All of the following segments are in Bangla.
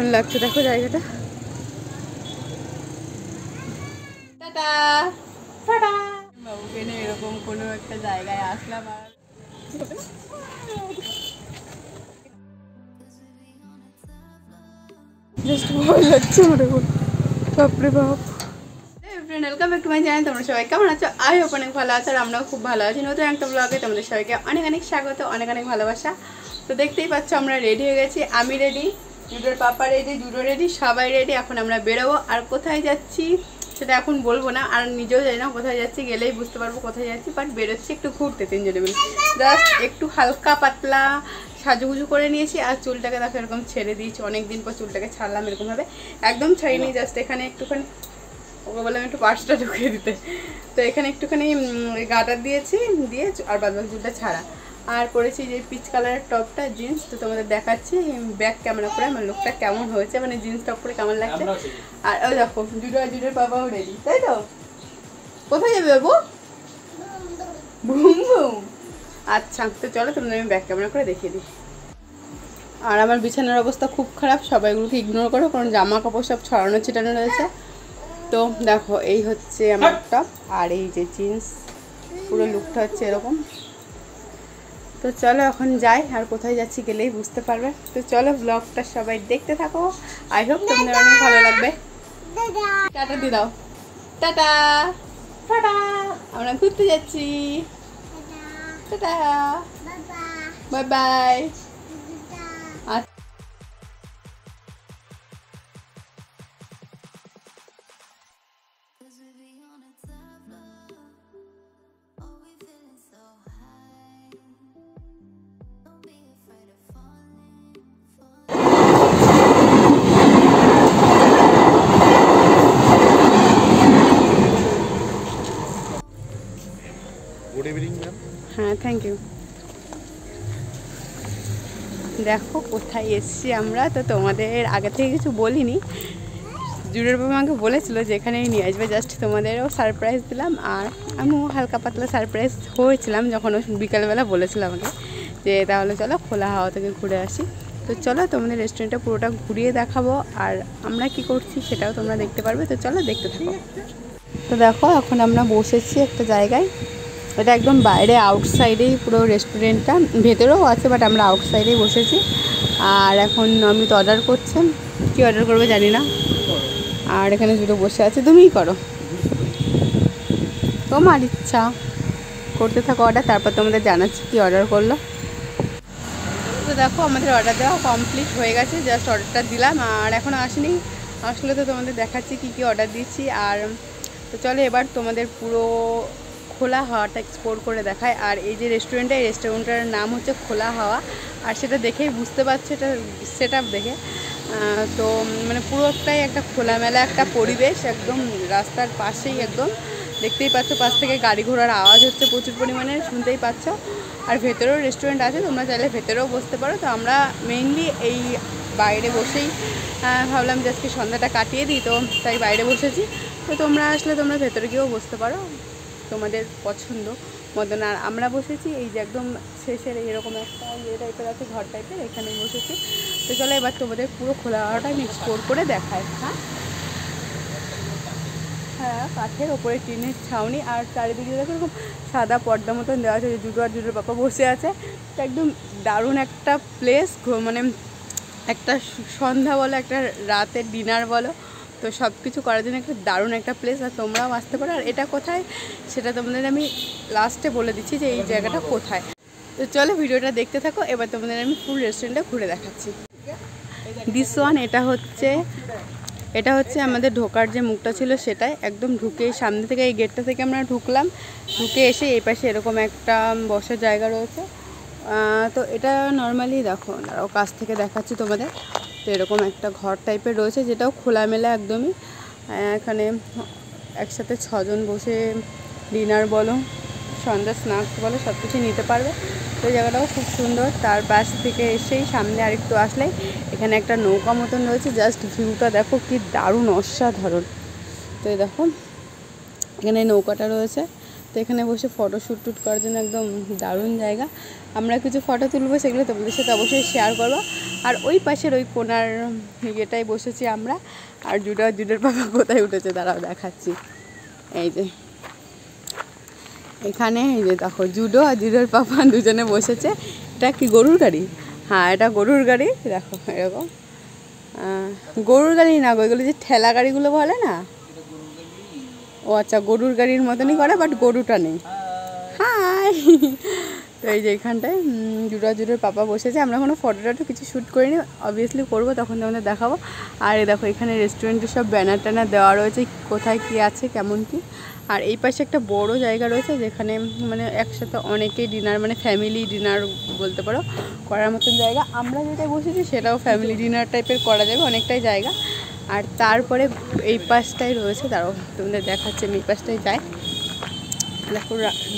অসাধারণ লাগছে দেখো জায়গাটা। টাটা। টাটা। বাবুকে নিয়ে এরকম কোনো একটা জায়গায় আসলাম আর। জাস্ট ভয় লাগছে আমার এখন। বাপরে বাপ। Friend welcome back to my channel তোমরা সবাই কেমন আছো? অনেক ভালো আছো আর আমরাও খুব ভালো আছি। নতুন একটা ব্লগে তোমাদের সবাইকে অনেক অনেক স্বাগত অনেক অনেক ভালোবাসা। তো দেখতেই পাচ্ছ আমরা রেডি হয়ে গেছি। আমি রেডি জুডোর পাপা রেডি জুডো রেডি সবাই রেডি এখন আমরা বেরোবো। আর কোথায় যাচ্ছি সেটা এখন বলব না আর নিজেও জানি না কোথায় যাচ্ছি গেলেই বুঝতে পারব কোথায় যাচ্ছি বাট বেরোচ্ছি একটু ঘুরতে তিনজনে মিলে। জাস্ট একটু হালকা পাতলা সাজুগুজু করে নিয়েছি আর চুলটাকে দেখো এরকম ছেড়ে দিয়েছি। অনেক দিন পর চুলটাকে ছাড়লাম এরকমভাবে। একদম ছাড়িনি জাস্ট এখানে একটুখানি ওকে বললাম একটু পার্সটা ঢুকিয়ে দিতে। তো এখানে একটুখানি গাটার দিয়েছি দিয়ে আর বাদ বাকি চুলটা ছাড়া। আর পরেছি যে পিচ কালারের টপটা জিন্স তো তোমাদের দেখাচ্ছি। ব্যাক ক্যামেরা করে আমার লুকটা কেমন হয়েছে মানে জিন্স টপ করে কেমন লাগছে। আর ওই দেখো জুডো আর জুডোর বাবাও রেডি তাই তো? কোথায় যাবে বাবু? Boom boom. আচ্ছা তো চলো তোমাদের আমি ব্যাক ক্যামেরা করে দেখিয়ে দিই। আর আমার বিছানার অবস্থা খুব খারাপ সবাই এগুলোকে ইগনোর করো কারণ জামা কাপড় সব ছড়ানো ছিটানো রয়েছে। তো দেখো এই হচ্ছে আমার টপ আর এই যে জিন্স পুরো লুকটা হচ্ছে এরকম। তো চলো এখন যাই আর কোথায় যাচ্ছি গেলেই বুঝতে পারবে। তো চলো ব্লগটা সবাই দেখতে থাকো। আই হোপ তোমাদের অনেক ভালো লাগবে। টাটা দিয়ে দাও। টাটা। টাটা। আমরা ঘুরতে যাচ্ছি। Tata. Bye bye thank you দেখো, কোথায় এসছি আমরা? তো তোমাদের আগে থেকে কিছু বলিনি। জুডের বাবা আমাকে বলেছিল যে এখানেই নিয়ে আসবে জাস্ট তোমাদেরও সারপ্রাইজ দিলাম। আর আমিও হালকা পাতলা সারপ্রাইজ হয়েছিলাম যখন বিকালবেলা বলেছিল আমাকে যে, তাহলে চলো খোলা হাওয়া থেকে ঘুরে আসি। তো চলো, তোমাদের রেস্টুরেন্টটা পুরোটা ঘুরিয়ে দেখাবো। আর আমরা কি করছি সেটাও তোমরা দেখতে পারবে। তো চলো দেখতে থাকো। তো দেখো, এখন আমরা বসেছি একটা জায়গায়। এটা একদম বাইরে আউটসাইডেই পুরো রেস্টুরেন্টটা ভেতরেও আছে বাট আমরা আউটসাইডেই বসেছি। আর এখন আমি তো অর্ডার করছেন। কী অর্ডার করব জানি না। আর এখানে দুটো বসে আছে। তুমিই করো। তোমার ইচ্ছা। করতে থাকো অর্ডার তারপর তোমাদের জানাচ্ছি কী অর্ডার করল। তো দেখো, আমাদের অর্ডার দেওয়া কমপ্লিট হয়ে গেছে। জাস্ট অর্ডারটা দিলাম। আর এখনও আসেনি। আসলে তো তোমাদের দেখাচ্ছি কী কী অর্ডার দিচ্ছি। আর তো চলো, এবার তোমাদের পুরো খোলা হাওয়াটা এক্সপ্লোর করে দেখায়। আর এই যে রেস্টুরেন্টটা এই রেস্টুরেন্টটার নাম হচ্ছে খোলা হাওয়া। আর সেটা দেখেই বুঝতে পারছ, এটা সেট দেখে। তো মানে পুরোটাই একটা খোলামেলা একটা পরিবেশ, একদম রাস্তার পাশেই একদম। দেখতেই পাচ্ছ, পাশ থেকে গাড়ি ঘোড়ার আওয়াজ হচ্ছে প্রচুর পরিমাণে, শুনতেই পাচ্ছ। আর ভেতরেও রেস্টুরেন্ট আছে, তোমরা চাইলে ভেতরেও বসতে পারো। তো আমরা মেইনলি এই বাইরে বসেই ভাবলাম যে আজকে সন্ধ্যাটা কাটিয়ে দিই, তো তাই বাইরে বসেছি। তো তোমরা আসলে তোমরা ভেতরে গিয়েও বসতে পারো। তোমাদের পছন্দ। মতন আর আমরা বসেছি এই যে একদম শেষের এরকম একটা ইয়ে টাইপের আছে, ঘর টাইপের এখানে বসেছি। তো চলো এবার তোমাদের পুরো খোলা হাওয়াটা এক্সপ্লোর করে দেখায় হ্যাঁ? হ্যাঁ কাঠের ওপরে টিনের ছাউনি, আর চারিদিকে দেখো এরকম সাদা পর্দা মতন দেওয়া আছে জুডো আর জুডোর বাবা বসে আছে। তো একদম দারুণ একটা প্লেস মানে একটা সন্ধ্যা বলো, একটা রাতের ডিনার বলো। তো সব কিছু করার জন্য একটা দারুণ একটা প্লেস আর তোমরাও আসতে পারো। আর এটা কোথায়? সেটা তোমাদের আমি লাস্টে বলে দিচ্ছি যে এই জায়গাটা কোথায়। তো চলো ভিডিওটা দেখতে থাকো, এবার তোমাদের আমি ফুল রেস্টুরেন্টটা ঘুরে দেখাচ্ছি। দিস ওয়ান এটা হচ্ছে এটা হচ্ছে আমাদের ঢোকার যে মুখটা ছিল সেটাই একদম ঢুকে সামনে থেকে এই গেটটা থেকে আমরা ঢুকলাম। ঢুকে এসে এই পাশে এরকম একটা বসার জায়গা রয়েছে। তো এটা নর্মালি দেখো, দাঁড়াও, কাছ থেকে দেখাচ্ছি তোমাদের। তো এরকম একটা ঘর টাইপের রয়েছে যেটাও খোলামেলা একদমই। এখানে একসাথে ছজন বসে ডিনার বলো, সন্ধ্যা স্ন্যাক্স বলো সব কিছু নিতে পারবে। তো জায়গাটাও খুব সুন্দর। তার পাশ থেকে এসেই সামনে আরেকটু আসলে এখানে একটা নৌকা মতন রয়েছে। জাস্ট ভিউটা দেখো কি দারুণ, অসাধারণ। তো দেখো, এখানে নৌকাটা রয়েছে। এখানে বসে ফটো শ্যুট টুট করার জন্য একদম দারুণ জায়গা। আমরা কিছু ফটো তুলবো, সেগুলো তোমাদের সাথে অবশ্যই শেয়ার করব। আর ওই পাশের ওই কোনার ইয়েটাই বসেছি আমরা। আর জুডো আর জুডোর পাপা কোথায় উঠেছে দাঁড়াও দেখাচ্ছি। এই যে, এখানে এই যে দেখো, জুডো আর জুডোর পাপা দুজনে বসেছে। এটা কি গরুর গাড়ি? হ্যাঁ এটা গরুর গাড়ি। দেখো এরকম। গরুর গাড়ি না গো, এগুলো যে ঠেলা গাড়িগুলো বলে না? ও আচ্ছা গরুর গাড়ির মতনই করে বাট গরুটা নেই। হাই তো এই যে এখানটায় জুড়া জুড়োর পাপা বসেছে। আমরা কোনো ফটো টটো কিছু শ্যুট করিনি অবভিয়াসলি করব, তখন তোমাদের দেখাবো। আর এই দেখো, এখানে রেস্টুরেন্টের সব ব্যানার ট্যানার দেওয়া রয়েছে, কোথায় কি আছে, কেমন কি। আর এই পাশে একটা বড় জায়গা রয়েছে, যেখানে মানে একসাথে অনেকেই ডিনার মানে ফ্যামিলি ডিনার বলতে পারো, করার মতন জায়গা। আমরা যেটা বসেছি, সেটাও ফ্যামিলি ডিনার টাইপের করা যাবে, অনেকটাই জায়গা। আর তারপরে এই পাশটাই রয়েছে তারাও তোমাদের দেখাচ্ছে, আমি এই পাশটাই যাই। দেখো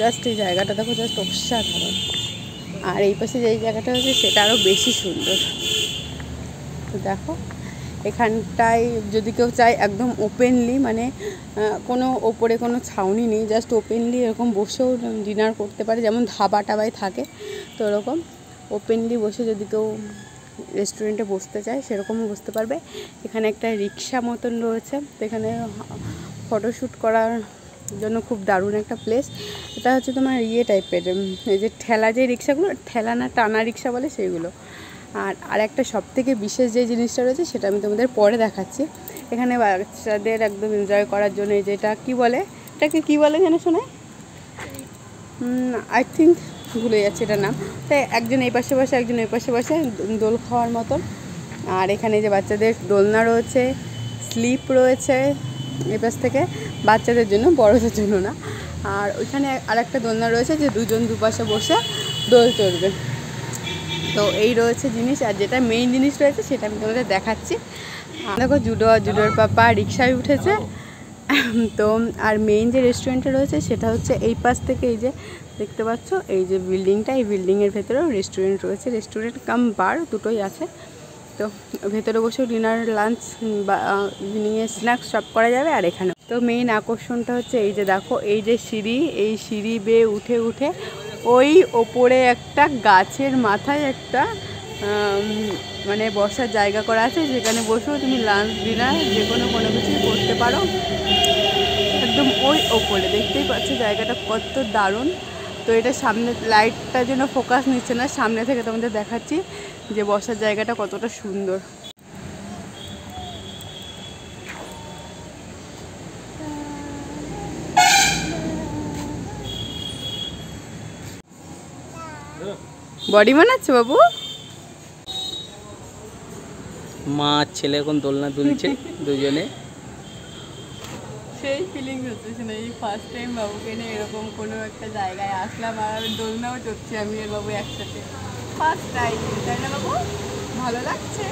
জাস্ট এই জায়গাটা, দেখো জাস্ট অসাধারণ। আর এই পাশে যে জায়গাটা হচ্ছে সেটা আরও বেশি সুন্দর। দেখো, এখানটায় যদি কেউ চায় একদম ওপেনলি মানে কোনো ওপরে কোনো ছাউনি নেই জাস্ট ওপেনলি এরকম বসেও ডিনার করতে পারে, যেমন ধাবা টাবায় থাকে, তো ওরকম ওপেনলি বসে যদি কেউ রেস্টুরেন্টে বসতে চায়, সেরকমও বসতে পারবে। এখানে একটা রিক্সা মতন রয়েছে। এখানে ফটোশ্যুট করার জন্য খুব দারুণ একটা প্লেস এটা হচ্ছে তোমার ইয়ে টাইপের এই যে ঠেলা যে রিক্সাগুলো, ঠেলা না টানা রিক্সা বলে সেইগুলো। আর আরেকটা সব থেকে বিশেষ যে জিনিসটা রয়েছে, সেটা আমি তোমাদের পরে দেখাচ্ছি। এখানে বাচ্চাদের একদম এনজয় করার জন্য যেটা কি বলে? এটাকে কি বলে জানো শোনায়? আই থিঙ্ক ভুলে যাচ্ছে এটার নাম। তাই একজন এই পাশে বসে, একজন এই পাশে বসে, দোল খাওয়ার মতন। আর এখানে যে বাচ্চাদের দোলনা রয়েছে, স্লিপ রয়েছে এই পাশ থেকে, বাচ্চাদের জন্য, বড়দের জন্য না। আর ওইখানে আর একটা দোলনা রয়েছে যে দুজন দুপাশে বসে দোল চড়বে তো এই রয়েছে জিনিস, আর যেটা মেইন জিনিস রয়েছে সেটা আমি তোমাদের দেখাচ্ছি। দেখো জুডো আর জুডোর পাপা রিক্সায় উঠেছে। তো আর মেইন যে রেস্টুরেন্টটা রয়েছে সেটা হচ্ছে এই পাশ থেকে এই যে দেখতে পাচ্ছ? এই যে বিল্ডিংটা, এই বিল্ডিংয়ের ভেতরেও রেস্টুরেন্ট রয়েছে। রেস্টুরেন্ট কাম বার দুটোই আছে। তো ভেতরে বসেও ডিনার লাঞ্চ বা ইভিনিংয়ে স্ন্যাক্স সব করা যাবে আর এখানে। তো মেইন আকর্ষণটা হচ্ছে এই যে দেখো, এই যে সিঁড়ি, এই সিঁড়ি বেয়ে উঠে উঠে ওই ওপরে একটা গাছের মাথায় একটা মানে বসার জায়গা করা আছে। যেখানে বসেও তুমি লাঞ্চ ডিনার যে কোনো কোনো কিছুই করতে পারো। একদম ওই ওপরে। দেখতেই পাচ্ছ জায়গাটা কত দারুণ। তো এটা সামনে লাইটটার জন্য ফোকাস নিচ্ছে না, সামনে থেকে তোমাদের দেখাচ্ছি যে বসার জায়গাটা কতটা সুন্দর। বডি বানাচ্ছো বাবু? মা, ছেলে এখন দোলনা দুলছে দুজনে। সেই ফিলিং হচ্ছে না, এই ফার্স্ট টাইম বাবুকে নিয়ে এরকম কোনো একটা জায়গায় আসলাম আর দোলনাও চড়ছি আমি আর বাবু একসাথে। ফার্স্ট টাইম তাই না বাবু? ভালো লাগছে?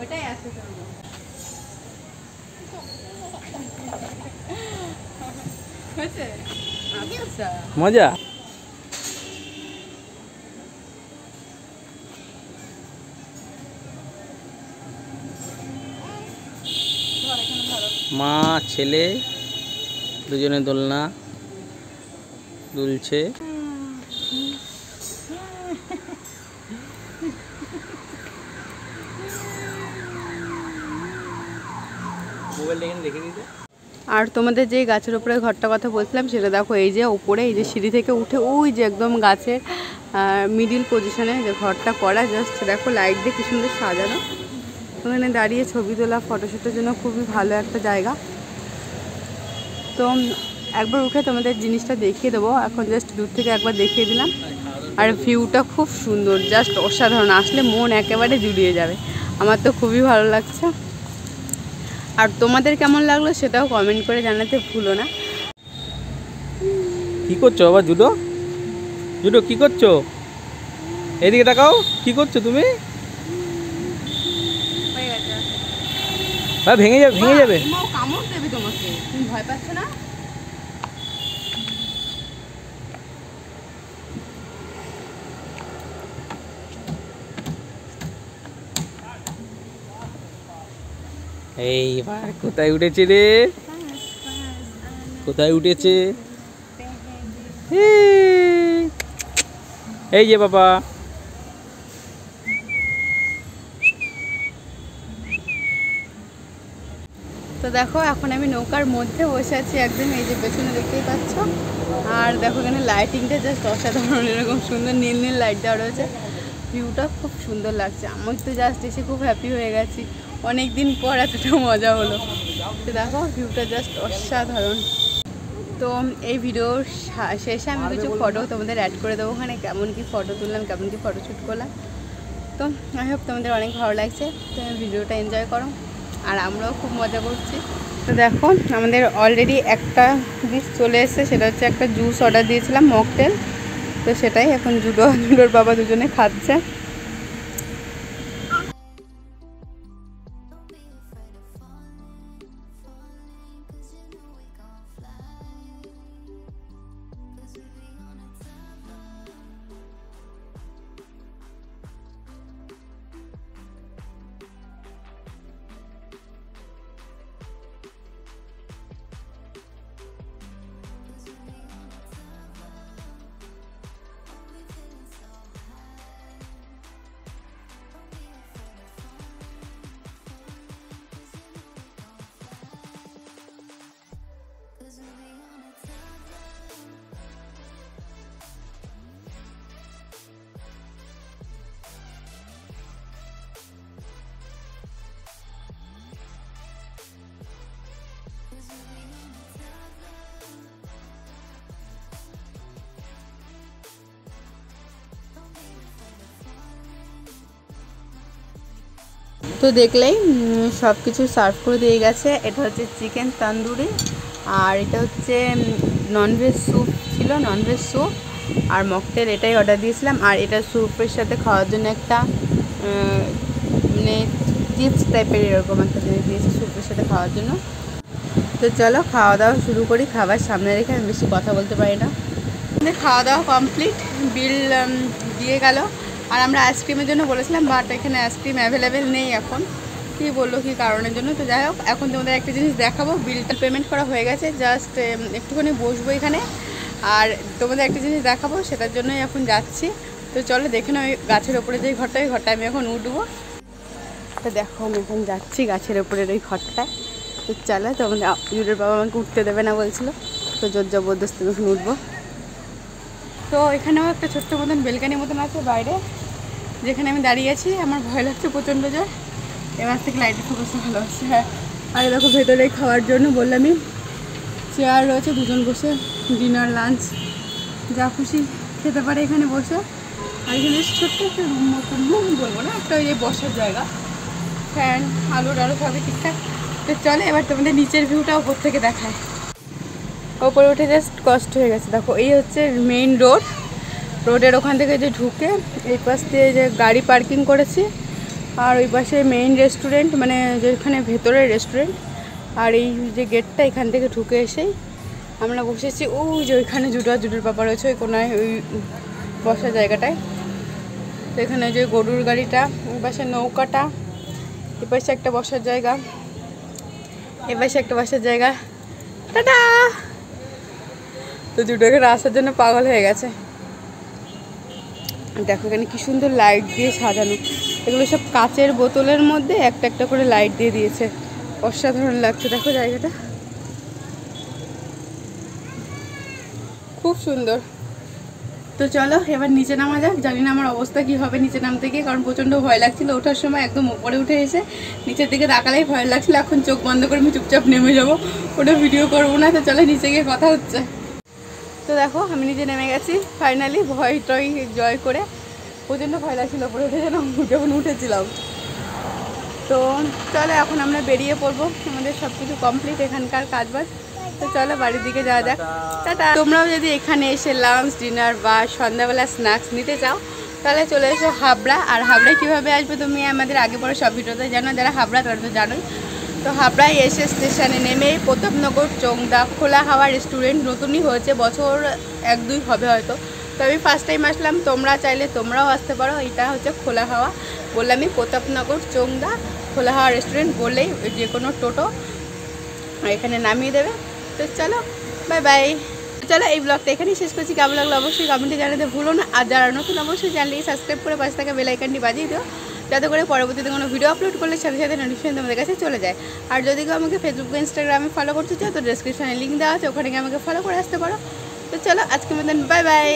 ওটাই আচ্ছা। মজা? মা ছেলে দুজনে দোলনা দুলছে। আর তোমাদের যে গাছের উপরে ঘরটা কথা বলছিলাম সেটা দেখো এই যে উপরে এই যে সিঁড়ি থেকে উঠে ওই যে একদম গাছের মিডিল পজিশনে যে ঘরটা করা জাস্ট দেখো লাইট দিয়ে কি সুন্দর সাজানো। ওখানে দাঁড়িয়ে ছবি তোলা ফটোশ্যুটের জন্য খুবই ভালো একটা জায়গা। তো একবার উঠে তোমাদের জিনিসটা দেখিয়ে দেবো। এখন জাস্ট দূর থেকে একবার দেখিয়ে দিলাম। আর ভিউটা খুব সুন্দর জাস্ট অসাধারণ। আসলে মন একেবারে জুড়িয়ে যাবে। আমার তো খুবই ভালো লাগছে। আর তোমাদের কেমন লাগল সেটাও কমেন্ট করে জানাতে ভুলো না। কি করছ আবার জুডো? জুডো, কি করছ? এদিকে তাকাও, কি করছ তুমি? বা ভেঙে যাবে ভেঙে যাবে। এই দেবে কোথায় উঠেছে রে? কোথায় উঠেছে? এই যে বাবা। তো দেখো, এখন আমি নৌকার মধ্যে বসে আছি একদম, এই যে পেছনে দেখতেই পাচ্ছ। আর দেখো এখানে লাইটিংটা জাস্ট অসাধারণ, এরকম সুন্দর নীল নীল লাইট দেওয়া রয়েছে। ভিউটা খুব সুন্দর লাগছে। আমি তো জাস্ট এসে খুব হ্যাপি হয়ে গেছি। অনেক দিন পর এতটা মজা হলো। তো দেখো ভিউটা জাস্ট অসাধারণ। তো এই ভিডিওর শেষে আমি কিছু ফটো তোমাদের অ্যাড করে দেবো। ওখানে কেমন কি ফটো তুললাম, কেমন কি ফটোশ্যুট করলাম। তো আই হোপ তোমাদের অনেক ভালো লাগছে। তো ভিডিওটা এনজয় করো। আর আমরাও খুব মজা করছি। তো দেখো, আমাদের অলরেডি একটা ডিশ চলে এসেছে, সেটা হচ্ছে একটা জুস অর্ডার দিয়েছিলাম মকটেল তো সেটাই এখন জুডো জুডোর বাবা দুজনে খাচ্ছে। তো দেখলেই সব কিছু সার্ভ করে দিয়ে গেছে। এটা হচ্ছে চিকেন তান্দুরি। আর এটা হচ্ছে ননভেজ স্যুপ ছিল ননভেজ স্যুপ আর মকটেল এটাই অর্ডার দিয়েছিলাম। আর এটা স্যুপের সাথে খাওয়ার জন্য একটা মানে চিপস টাইপের এরকম একটা জিনিস দিয়েছে স্যুপের সাথে খাওয়ার জন্য। তো চলো, খাওয়া দাওয়া শুরু করি। খাবার সামনে রেখে আমি বেশি কথা বলতে পারি না। খাওয়া দাওয়া কমপ্লিট বিল দিয়ে গেল। আর আমরা আইসক্রিমের জন্য বলেছিলাম বাট এখানে আইসক্রিম অ্যাভেলেবেল নেই এখন। কী বলল, কী কারণের জন্য? তো যাই হোক, এখন তোমাদের একটা জিনিস দেখাবো। বিলটা পেমেন্ট করা হয়ে গেছে। জাস্ট একটুখানি বসবো এখানে। আর তোমাদের একটা জিনিস দেখাবো, সেটার জন্যই এখন যাচ্ছি। তো চলো, দেখে নাও ওই গাছের ওপরে যে ঘরটা ওই ঘরটা আমি এখন উঠবো। তো দেখো, আমি এখন যাচ্ছি গাছের ওপরের ওই ঘরটায়। তো চলো, তোমাদের ইউরের বাবা আমাকে উঠতে দেবে না বলছিল। তো জোর জবরদস্তি এখন উঠবো। তো এখানেও একটা ছোট্ট মতন বেলকানির মতন আছে বাইরে। যেখানে আমি দাঁড়িয়ে আছি, আমার ভয় লাগছে প্রচণ্ড জোর। এবার থেকে লাইটের ফোকাসটা ভালো আছে হ্যাঁ। এই দেখো ভেতরে খাওয়ার জন্য বললামই চেয়ার রয়েছে, দুজন বসে ডিনার লাঞ্চ যা খুশি খেতে পারে এখানে বসে। আর এখানে ছোট্ট একটা রুম মতন রুম বলব না, একটা ওই যে বসার জায়গা। ফ্যান আলো টালো সবই ঠিকঠাক। তো চলে এবার তোমাদের নিচের ভিউটা ওপর থেকে দেখায় ওপরে উঠে জাস্ট কষ্ট হয়ে গেছে। দেখো, এই হচ্ছে মেইন রোড রোডের ওখান থেকে যে ঢুকে, এই পাশ দিয়ে যে গাড়ি পার্কিং করেছি আর ওই পাশে মেইন রেস্টুরেন্ট মানে যেখানে ভেতরের রেস্টুরেন্ট আর এই যে গেটটা এখান থেকে ঢুকে এসেই আমরা বসেছি ওই যে ওইখানে জুটো জুটোর পাপা রয়েছে, ওই কোনায় ওই বসার জায়গাটায়। তো এখানে যে গরুর গাড়িটা, ওই পাশে নৌকাটা, এ পাশে একটা বসার জায়গা, এ পাশে একটা বসার জায়গা। টাটা! তো দুটো এখানে আসার জন্য পাগল হয়ে গেছে। দেখো এখানে কি সুন্দর লাইট দিয়ে সাজানো। এগুলো সব কাচের বোতলের মধ্যে একটা একটা করে লাইট দিয়ে দিয়েছে। অসাধারণ লাগছে, দেখো জায়গাটা। খুব সুন্দর। তো চলো, এবার নিচে নামা যাক। জানি না আমার অবস্থা কি হবে নিচে নামতে গিয়ে, কারণ প্রচণ্ড ভয় লাগছিল। ওঠার সময় একদম উপরে উঠে এসে নিচের দিকে তাকালেই ভয় লাগছিল। এখন চোখ বন্ধ করে আমি চুপচাপ নেমে যাব। ওটা ভিডিও করব না। তো চলো, নিচে গিয়ে কথা হচ্ছে। তো দেখো আমি নিজে নেমে গেছি ফাইনালি ভয় টয় জয় করে। প্রচণ্ড ভয় লাগছিল উপরে উঠে যেন যখন উঠেছিলাম। তো চলো এখন আমরা বেরিয়ে পড়ব। আমাদের সব কিছু কমপ্লিট এখানকার কাজবাজ। তো চলো বাড়ির দিকে যাওয়া যাক। টাটা। তোমরাও যদি এখানে এসে লাঞ্চ ডিনার বা সন্ধ্যাবেলা স্ন্যাক্স নিতে চাও তাহলে চলে এসো হাবড়া। আর হাবড়ায় কীভাবে আসবে তুমি আমাদের আগে পরে সব ভিডিওতে জানো। যারা হাবড়া তারা তো জানোই। তো হাবড়ায় এসে স্টেশনে নেমে প্রতাপনগর, চোংদা, খোলা হাওয়া রেস্টুরেন্ট নতুনই হয়েছে। বছর এক, দুই হবে হয়তো। তো আমি ফার্স্ট টাইম আসলাম, তোমরা চাইলে তোমরাও আসতে পারো। এটা হচ্ছে খোলা হাওয়া। বললামই প্রতাপনগর, চোংদা, খোলা হাওয়া রেস্টুরেন্ট বললেই যে কোনো টোটো এখানে নামিয়ে দেবে। তো চলো বাই বাই চলো, এই ব্লগটা এখানেই শেষ করছি। কেমন লাগল অবশ্যই কমেন্টে জানাতে ভুলো না। আর যারা নতুন, অবশ্যই চ্যানেলটি সাবস্ক্রাইব করে পাশে থাকা বেল আইকনটি বাজিয়ে দিও। যাতে করে পরবর্তীতে কোনো ভিডিও আপলোড করলে সাথে সাথে নোটিফিকেশন তোমাদের কাছে চলে যায়। আর যদি কেউ আমাকে ফেসবুক ইনস্টাগ্রামে ফলো করতে চাও, তো ডিসক্রিপশানে লিঙ্ক দেওয়া আছে, ওখানে গিয়ে আমাকে ফলো করে আসতে পারো। তো চলো আজকে মতন বাই বাই